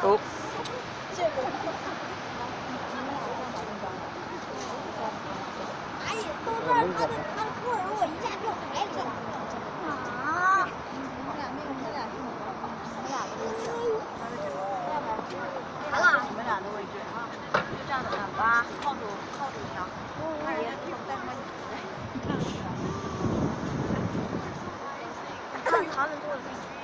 好。哎呀，都在他的他的裤儿我。他们做的。啊。